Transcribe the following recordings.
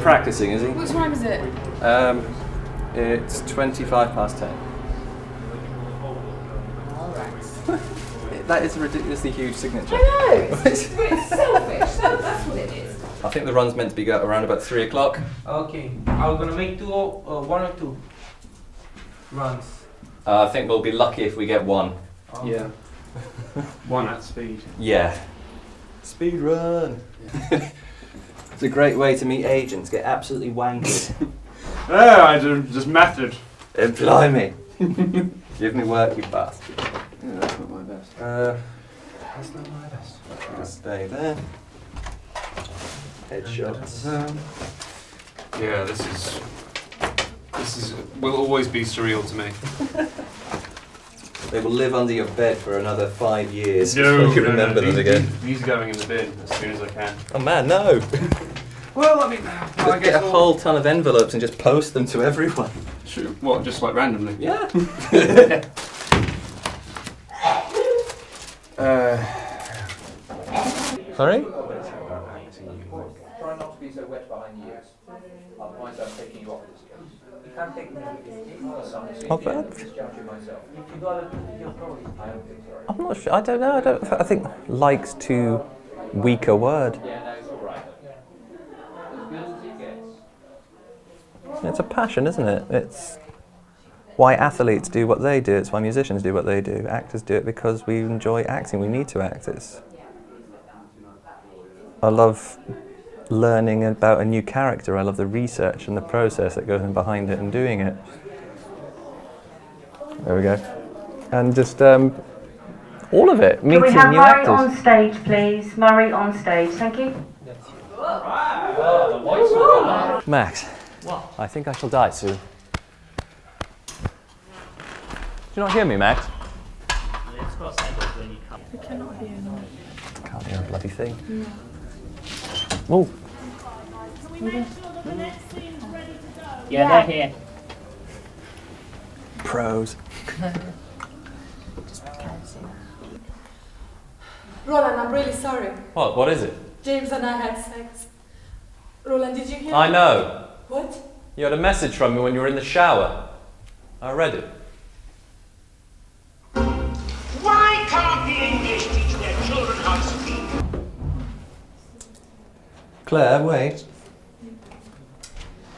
practicing, is he? What time is it? Um, it's 25 past 10. that is a ridiculously huge signature. I know. It's, it's selfish. That, that's what it is. I think the run's meant to be go- around about 3 o'clock. Okay, I'm gonna make two, uh, one or two runs. Uh, I think we'll be lucky if we get one. Um, Yeah. One at speed. Yeah. Speed run. It's a great way to meet agents, get absolutely wankered. Oh, I ju- just mattered. Employ me. Give me work, you bastard. Yeah, that's not my best. Uh, That's not my best. just stay there. Headshots. Um, yeah, this is. This is will always be surreal to me. They will live under your bed for another five years No, before you no, no, remember them again. These, these are going in the bin as soon as I can. Oh man, no! Well, I mean, I Just guess get a all- whole ton of envelopes and just post them to everyone. Shoot, what? Just like randomly? Yeah. Uh, Sorry? Try not to be so wet behind the ears. Otherwise, I'm taking you off this case. Can't me off Not bad. Just judge you myself. If you got a your probably I don't think so. I'm not sure. I don't know. I don't. I think likes too weak a word. It's all right. As good as it gets. It's a passion, isn't it? It's why athletes do what they do. It's why musicians do what they do. Actors do it because we enjoy acting. We need to act. It's. I love learning about a new character. I love the research and the process that goes in behind it and doing it. There we go. And just um, all of it. Meeting Can we have new Murray actors. on stage, please? Murray on stage, thank you. Max. I think I shall die soon. Do you not hear me, Max? I cannot hear. Can't hear a bloody thing. Oh, Yeah, they're here. pros. Roland, I'm really sorry. What? What is it? James and I had sex. Roland, did you hear? I know. What? You had a message from me when you were in the shower. I read it. Claire, wait.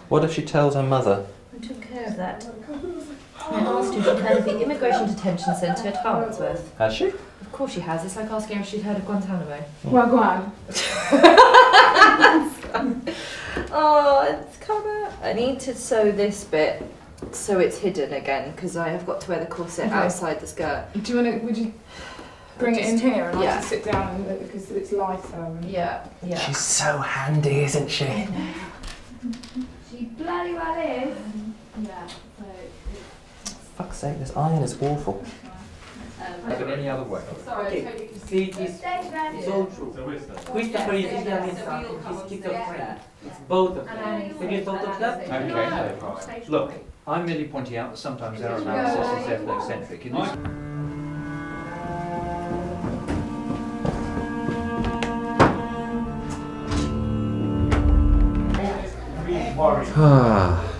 What if she tells her mother? I took care of that. I asked her if she'd heard of the immigration detention centre at Hartsworth. Has she? Of course she has. It's like asking her if she'd heard of Guantanamo. Well, go on. Oh, it's come. I need to sew this bit so it's hidden again because I have got to wear the corset Okay. outside the skirt. Do you want to? Would you bring it in here and I yeah. can sit down and look because it's lighter. And... Yeah, yeah. She's so handy, isn't she? She bloody well is. Yeah. Fuck's sake, this iron is awful. But any other way. Sorry. Okay. See, it's, it's all true. Christopher is Italian son, his kids are French. It's both of them. Have you thought of that? Okay. Look, I'm merely pointing out that sometimes our analysis is ethnocentric. In this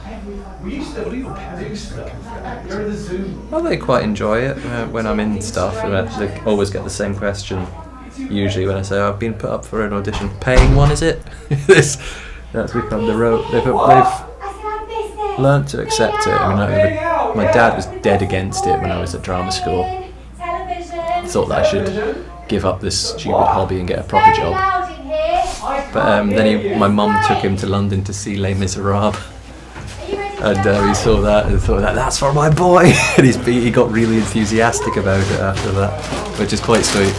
Well, they quite enjoy it uh, when I'm in stuff. Uh, they always get the same question. Usually, when I say "Oh, I've been put up for an audition, paying one is it? this that's become the road. They've, they've learnt to accept it. I mean, I, my dad was dead against it when I was at drama school. Thought that I should give up this stupid hobby and get a proper job. But um, then he, my mum took him to London to see Les Miserables. And uh, he saw that and thought that that's for my boy. and he got really enthusiastic about it after that, which is quite sweet.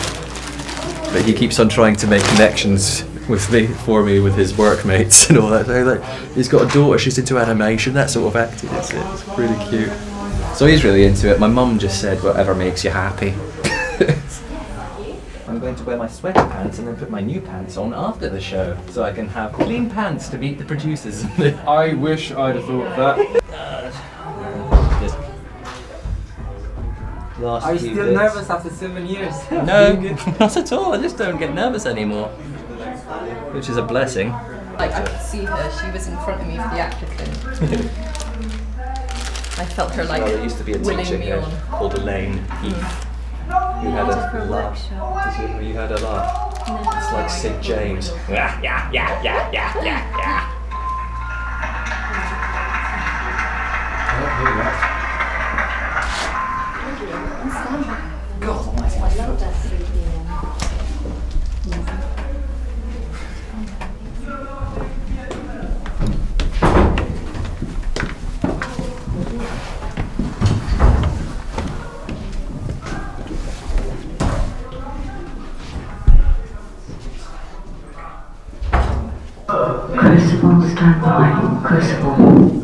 But he keeps on trying to make connections with me for me with his workmates and all that. So like, he's got a daughter. She's into animation, that sort of acting. It's, it's really cute. So he's really into it. My mum just said whatever makes you happy. I'm going to wear my sweater pants and then put my new pants on after the show, so I can have clean pants to meet the producers. I wish I'd have thought of that. Last Are you few still bits. nervous after seven years? No, not at all. I just don't get nervous anymore, which is a blessing. Like I could see her. She was in front of me for the applicant. I felt her like well, there used to be a willing teacher me here on. called Elaine Heath mm. Who had a laugh. You, you had a laugh? It's like St. James. Yeah, yeah, yeah, yeah, yeah, yeah, yeah. Crucible standby. Crucible.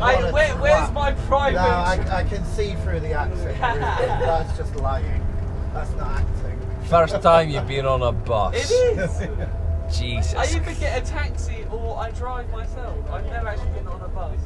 I, where, where's my private? No, I, I can see through the accent. That's just lying. That's not acting. First time you've been on a bus. It is. Jesus. I either get a taxi or I drive myself. I've never actually been on a bus.